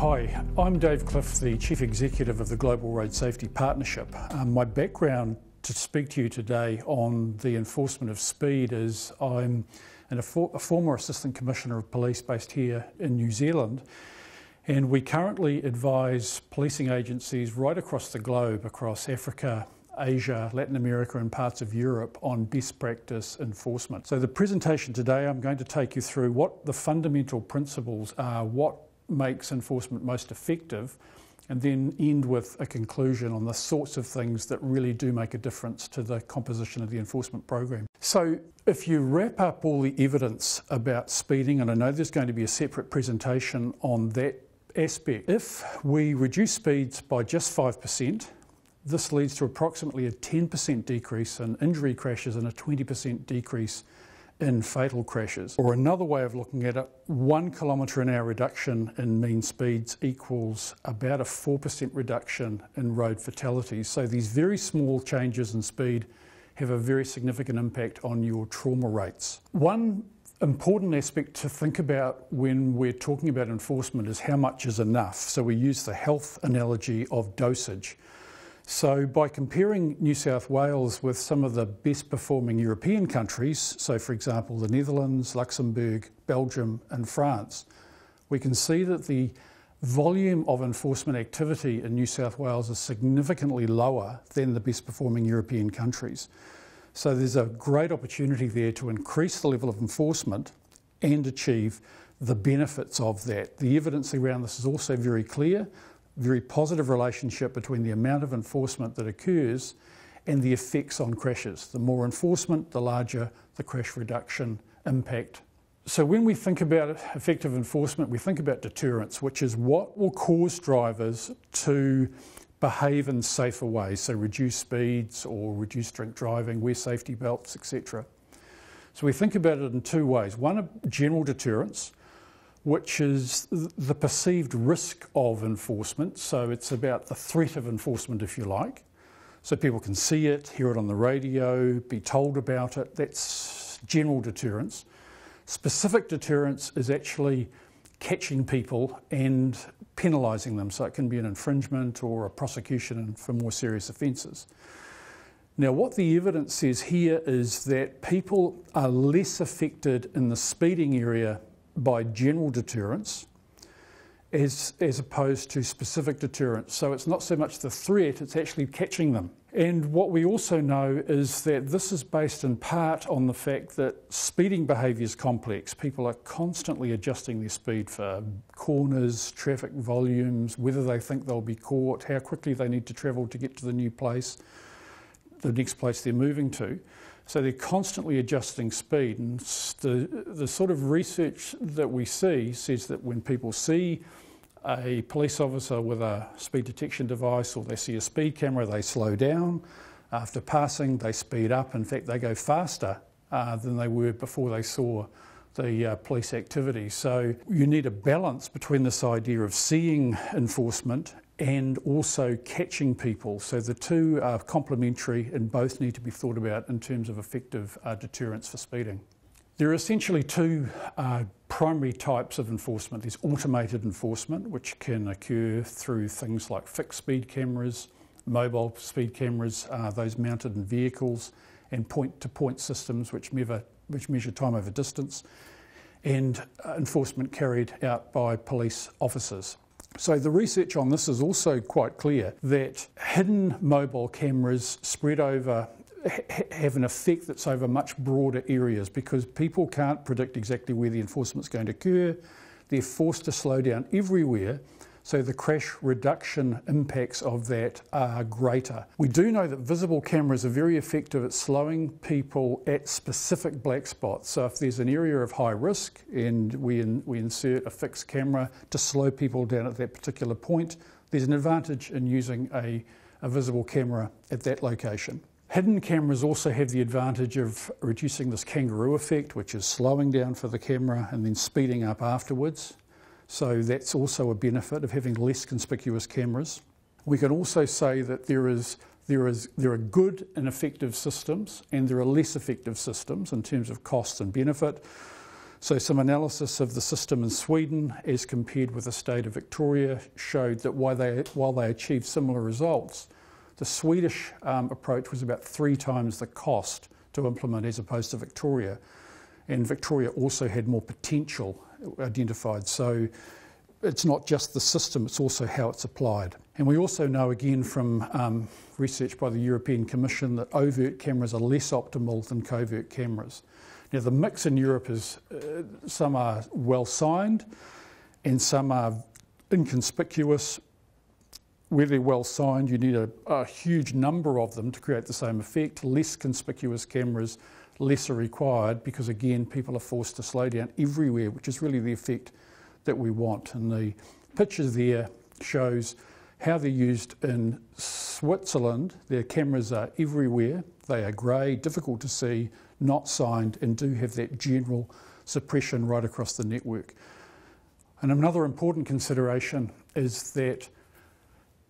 Hi, I'm Dave Cliff, the Chief Executive of the Global Road Safety Partnership. Um, my background to speak to you today on the enforcement of speed is I'm a, for, a former Assistant Commissioner of Police based here in New Zealand. And we currently advise policing agencies right across the globe, across Africa, Asia, Latin America, and parts of Europe on best practice enforcement. So, the presentation today, I'm going to take you through what the fundamental principles are, what makes enforcement most effective, and then end with a conclusion on the sorts of things that really do make a difference to the composition of the enforcement program. So, if you wrap up all the evidence about speeding, and I know there's going to be a separate presentation on that aspect, if we reduce speeds by just 5%, this leads to approximately a 10% decrease in injury crashes and a 20% decrease in fatal crashes. Or another way of looking at it, one kilometre an hour reduction in mean speeds equals about a 4% reduction in road fatalities. So these very small changes in speed have a very significant impact on your trauma rates. One important aspect to think about when we're talking about enforcement is how much is enough. So we use the health analogy of dosage. So, by comparing New South Wales with some of the best performing European countries, so for example the Netherlands, Luxembourg, Belgium, and France, we can see that the volume of enforcement activity in New South Wales is significantly lower than the best performing European countries. So, there's a great opportunity there to increase the level of enforcement and achieve the benefits of that. The evidence around this is also very clear very positive relationship between the amount of enforcement that occurs and the effects on crashes. The more enforcement, the larger the crash reduction impact. So, when we think about effective enforcement, we think about deterrence, which is what will cause drivers to behave in safer ways, so reduce speeds or reduce drink driving, wear safety belts, etc. So, we think about it in two ways one, general deterrence, which is the perceived risk of enforcement. So it's about the threat of enforcement, if you like. So people can see it, hear it on the radio, be told about it. That's general deterrence. Specific deterrence is actually catching people and penalising them. So it can be an infringement or a prosecution for more serious offences. Now, what the evidence says here is that people are less affected in the speeding area by general deterrence as, as opposed to specific deterrence. So it's not so much the threat, it's actually catching them. And what we also know is that this is based in part on the fact that speeding behaviour is complex. People are constantly adjusting their speed for corners, traffic volumes, whether they think they'll be caught, how quickly they need to travel to get to the new place, the next place they're moving to. So they're constantly adjusting speed. And the, the sort of research that we see says that when people see a police officer with a speed detection device or they see a speed camera, they slow down. After passing, they speed up. In fact, they go faster uh, than they were before they saw the uh, police activity. So you need a balance between this idea of seeing enforcement and also catching people. So the two are complementary and both need to be thought about in terms of effective uh, deterrence for speeding. There are essentially two uh, primary types of enforcement. There's automated enforcement, which can occur through things like fixed speed cameras, mobile speed cameras, uh, those mounted in vehicles, and point to point systems, which measure, which measure time over distance, and uh, enforcement carried out by police officers. So the research on this is also quite clear that hidden mobile cameras spread over have an effect that's over much broader areas because people can't predict exactly where the enforcement is going to occur. They're forced to slow down everywhere so the crash reduction impacts of that are greater. We do know that visible cameras are very effective at slowing people at specific black spots. So if there's an area of high risk and we, in, we insert a fixed camera to slow people down at that particular point, there's an advantage in using a, a visible camera at that location. Hidden cameras also have the advantage of reducing this kangaroo effect, which is slowing down for the camera and then speeding up afterwards. So that's also a benefit of having less conspicuous cameras. We can also say that there is there, is, there are good and effective systems, and there are less effective systems in terms of cost and benefit. So, some analysis of the system in Sweden as compared with the state of Victoria showed that while they, while they achieved similar results, the Swedish um, approach was about three times the cost to implement as opposed to Victoria. And Victoria also had more potential identified. So, it's not just the system, it's also how it's applied. And we also know again from um, research by the European Commission that overt cameras are less optimal than covert cameras. Now, the mix in Europe is uh, some are well signed and some are inconspicuous. Where they're well signed, you need a, a, huge number of them to create the same effect. Less conspicuous cameras, less are required because, again, people are forced to slow down everywhere, which is really the effect that we want. And the picture there shows how they're used in Switzerland. Their cameras are everywhere, they are grey, difficult to see, not signed, and do have that general suppression right across the network. And another important consideration is that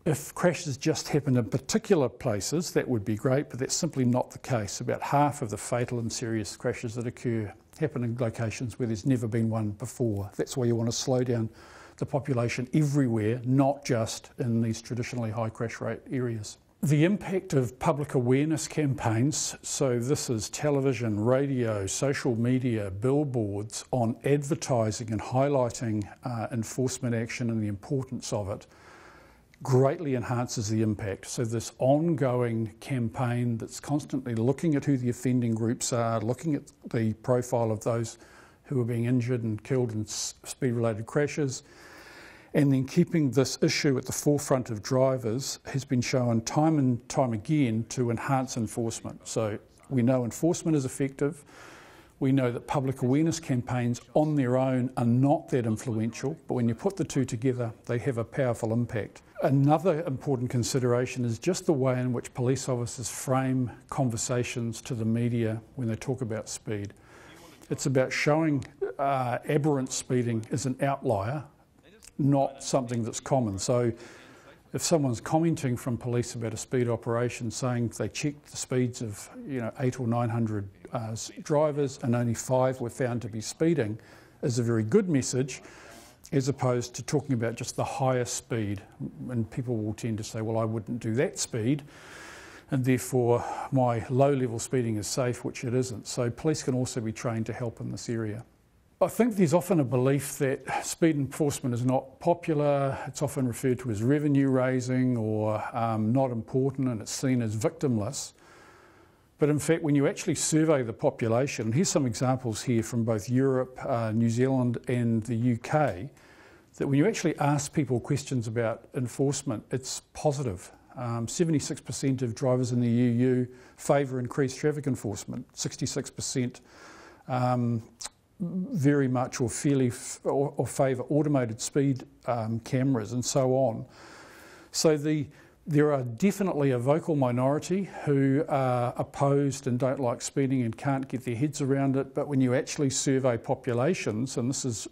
if crashes just happen in particular places, that would be great, but that's simply not the case. About half of the fatal and serious crashes that occur happen in locations where there's never been one before. That's why you want to slow down the population everywhere, not just in these traditionally high crash rate areas. The impact of public awareness campaigns, so this is television, radio, social media, billboards, on advertising and highlighting uh, enforcement action and the importance of it, greatly enhances the impact. So, this ongoing campaign that's constantly looking at who the offending groups are, looking at the profile of those who are being injured and killed in speed related crashes, and then keeping this issue at the forefront of drivers has been shown time and time again to enhance enforcement. So we know enforcement is effective. We know that public awareness campaigns on their own are not that influential, but when you put the two together, they have a powerful impact. Another important consideration is just the way in which police officers frame conversations to the media when they talk about speed. It's about showing uh, aberrant speeding as an outlier not something that's common. So if someone's commenting from police about a speed operation saying they checked the speeds of you know eight or nine hundred uh, drivers and only five were found to be speeding is a very good message as opposed to talking about just the highest speed and people will tend to say well I wouldn't do that speed and therefore my low level speeding is safe which it isn't so police can also be trained to help in this area. I think there's often a belief that speed enforcement is not popular. It's often referred to as revenue raising or um, not important, and it's seen as victimless. But in fact, when you actually survey the population, here's some examples here from both Europe, uh, New Zealand, and the UK, that when you actually ask people questions about enforcement, it's positive. Um, 76% of drivers in the EU favour increased traffic enforcement, 66% um, very much or fairly or, or favour automated speed um, cameras and so on. So the there are definitely a vocal minority who are opposed and don't like speeding and can't get their heads around it. But when you actually survey populations, and this is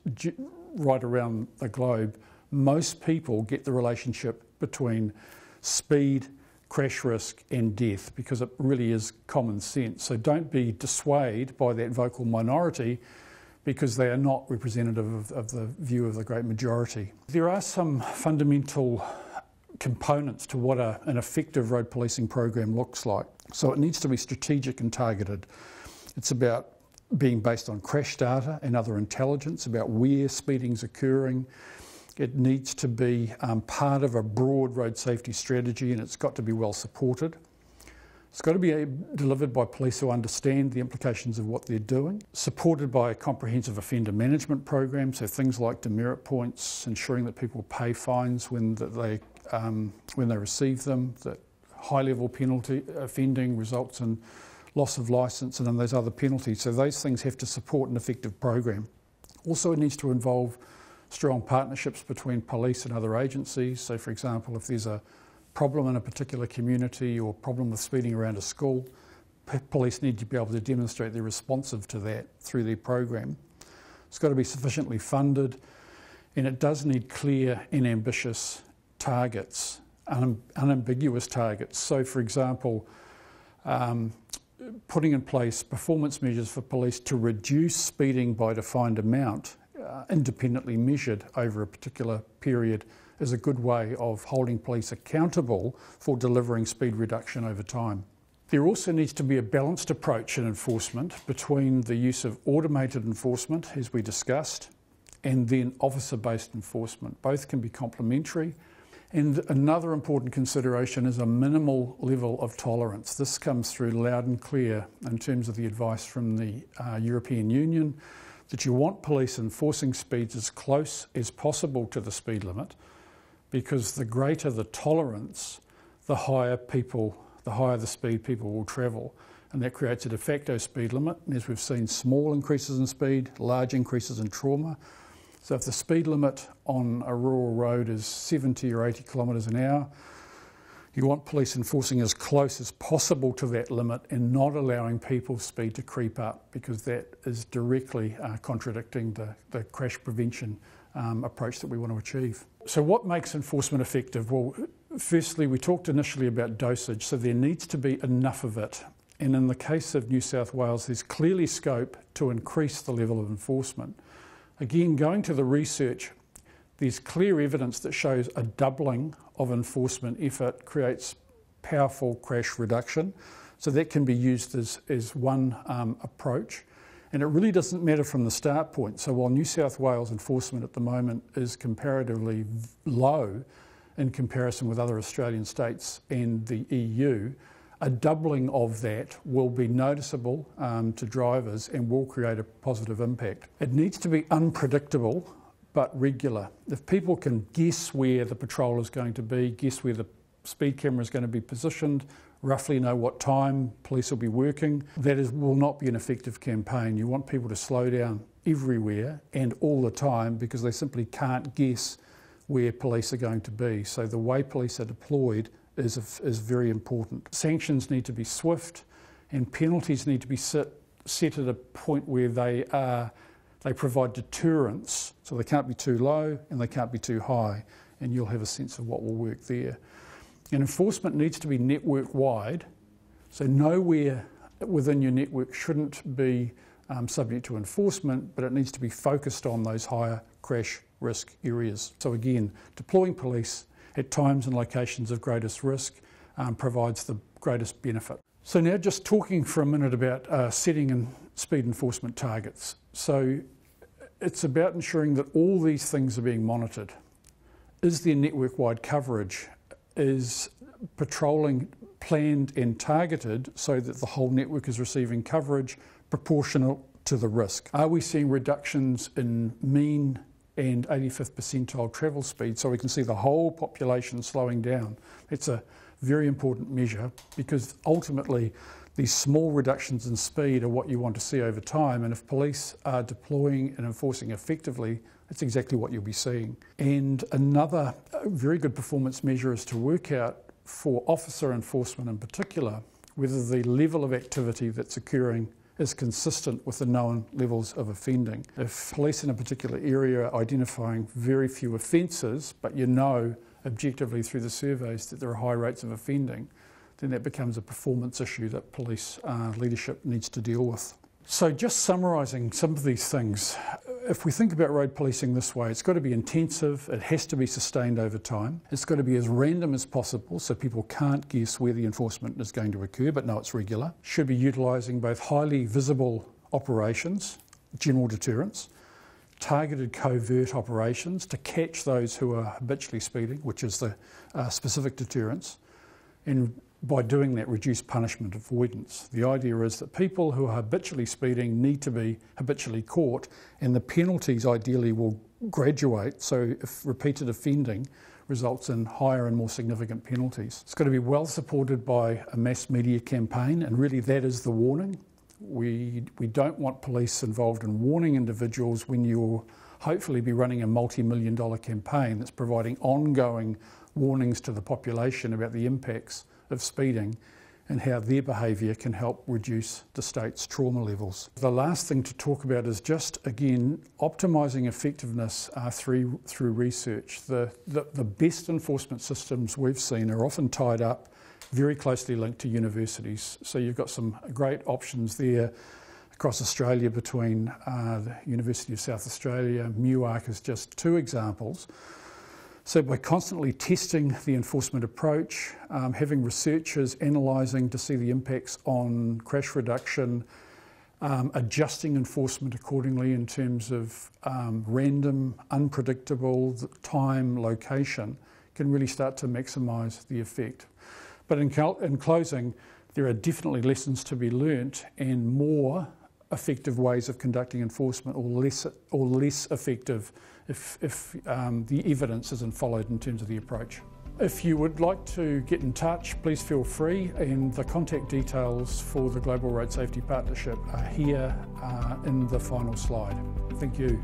right around the globe, most people get the relationship between speed, crash risk, and death because it really is common sense. So don't be dissuaded by that vocal minority because they are not representative of, of, the view of the great majority. There are some fundamental components to what a, an effective road policing program looks like. So it needs to be strategic and targeted. It's about being based on crash data and other intelligence about where speeding's occurring. It needs to be um, part of a broad road safety strategy and it's got to be well supported. It's got to be delivered by police who understand the implications of what they're doing, supported by a comprehensive offender management program, so things like demerit points, ensuring that people pay fines when they, um, when they receive them, that high level penalty offending results in loss of licence and then those other penalties. So those things have to support an effective program. Also, it needs to involve strong partnerships between police and other agencies. So, for example, if there's a problem in a particular community or problem with speeding around a school, police need to be able to demonstrate they're responsive to that through their program. It's got to be sufficiently funded and it does need clear and ambitious targets, unambiguous targets. So, for example, um, putting in place performance measures for police to reduce speeding by defined amount, uh, independently measured over a particular period, is a good way of holding police accountable for delivering speed reduction over time. There also needs to be a balanced approach in enforcement between the use of automated enforcement, as we discussed, and then officer based enforcement. Both can be complementary and another important consideration is a minimal level of tolerance. This comes through loud and clear in terms of the advice from the uh, European Union that you want police enforcing speeds as close as possible to the speed limit because the greater the tolerance, the higher people, the higher the speed people will travel. And that creates a de facto speed limit. And as we've seen, small increases in speed, large increases in trauma. So if the speed limit on a rural road is 70 or 80 kilometres an hour, you want police enforcing as close as possible to that limit and not allowing people's speed to creep up because that is directly uh, contradicting the, the crash prevention um, approach that we want to achieve. So, what makes enforcement effective? Well, firstly, we talked initially about dosage, so there needs to be enough of it. And in the case of New South Wales, there's clearly scope to increase the level of enforcement. Again, going to the research, there's clear evidence that shows a doubling of enforcement effort creates powerful crash reduction. So that can be used as, as one um, approach. And it really doesn't matter from the start point. So while New South Wales enforcement at the moment is comparatively low in comparison with other Australian states and the EU, a doubling of that will be noticeable um, to drivers and will create a positive impact. It needs to be unpredictable but regular. If people can guess where the patrol is going to be, guess where the speed camera is going to be positioned, roughly know what time police will be working, that is, will not be an effective campaign. You want people to slow down everywhere and all the time because they simply can't guess where police are going to be. So the way police are deployed is, is very important. Sanctions need to be swift and penalties need to be set, set at a point where they are they provide deterrence, so they can't be too low and they can't be too high, and you'll have a sense of what will work there. And enforcement needs to be network wide, so nowhere within your network shouldn't be um, subject to enforcement, but it needs to be focused on those higher crash risk areas. So, again, deploying police at times and locations of greatest risk um, provides the greatest benefit. So now just talking for a minute about uh, setting and speed enforcement targets. So it's about ensuring that all these things are being monitored. Is there network-wide coverage? Is patrolling planned and targeted so that the whole network is receiving coverage proportional to the risk? Are we seeing reductions in mean and 85th percentile travel speed so we can see the whole population slowing down. It's a very important measure because ultimately these small reductions in speed are what you want to see over time and if police are deploying and enforcing effectively that's exactly what you'll be seeing. And another uh, very good performance measure is to work out for officer enforcement in particular whether the level of activity that's occurring is consistent with the known levels of offending. If police in a particular area are identifying very few offences, but you know objectively through the surveys that there are high rates of offending, then that becomes a performance issue that police uh, leadership needs to deal with. So, just summarising some of these things, if we think about road policing this way, it's got to be intensive, it has to be sustained over time, it's got to be as random as possible so people can't guess where the enforcement is going to occur but know it's regular. Should be utilising both highly visible operations, general deterrence, targeted covert operations to catch those who are habitually speeding, which is the uh, specific deterrence, and by doing that, reduce punishment avoidance. The idea is that people who are habitually speeding need to be habitually caught, and the penalties ideally will graduate. So, if repeated offending results in higher and more significant penalties, it's got to be well supported by a mass media campaign, and really that is the warning. We, we don't want police involved in warning individuals when you'll hopefully be running a multi million dollar campaign that's providing ongoing warnings to the population about the impacts of speeding and how their behaviour can help reduce the state's trauma levels. The last thing to talk about is just again optimising effectiveness through through research. The, the the best enforcement systems we've seen are often tied up very closely linked to universities. So you've got some great options there across Australia between uh, the University of South Australia, MUARC is just two examples. So we're constantly testing the enforcement approach, um, having researchers analysing to see the impacts on crash reduction, um, adjusting enforcement accordingly in terms of um, random, unpredictable time, location, can really start to maximise the effect. But in, in closing, there are definitely lessons to be learnt and more effective ways of conducting enforcement or less, or less effective if, if um, the evidence isn't followed in terms of the approach. If you would like to get in touch, please feel free, and the contact details for the Global Road Safety Partnership are here uh, in the final slide. Thank you.